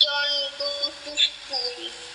John go to school.